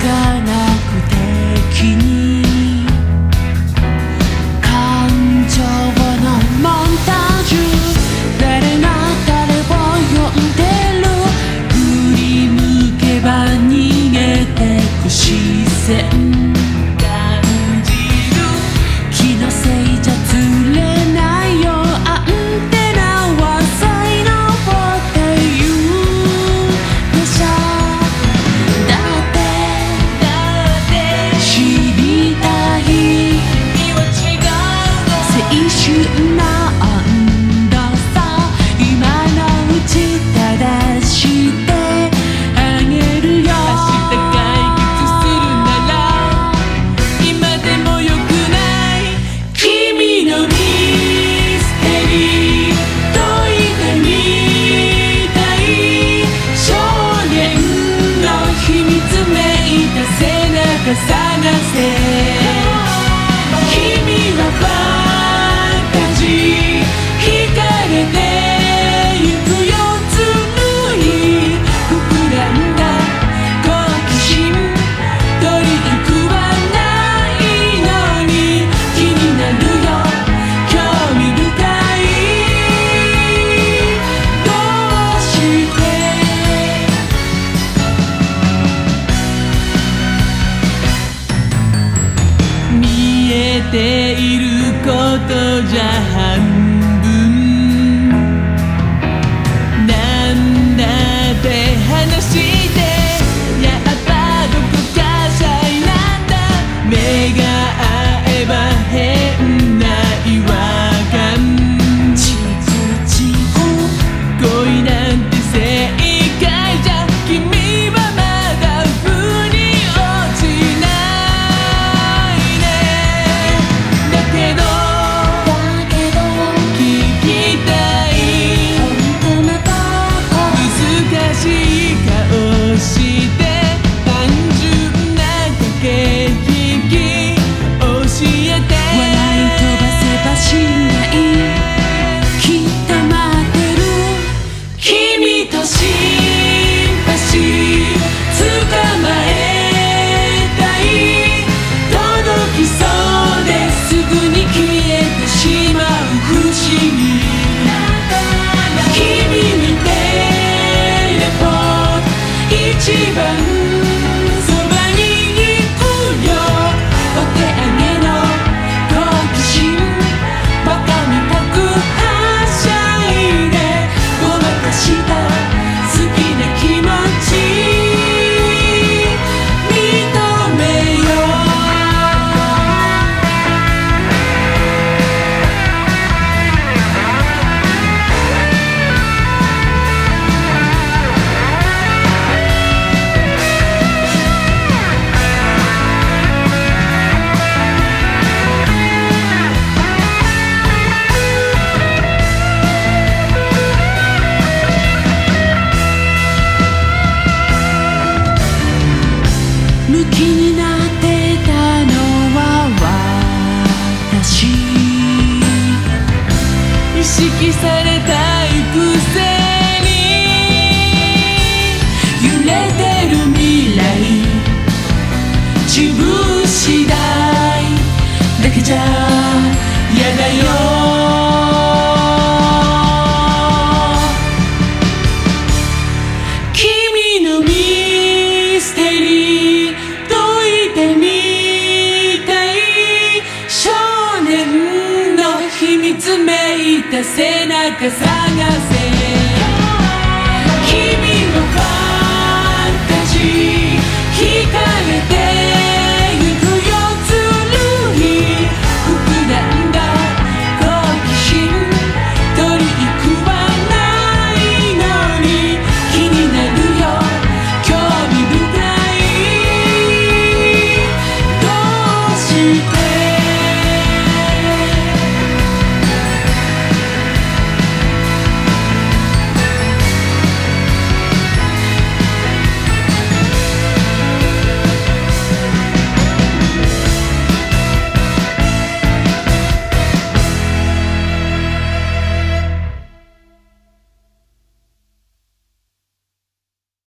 光 the ていることじゃむきになってたのは私。意識されたい癖。か探せ。君の声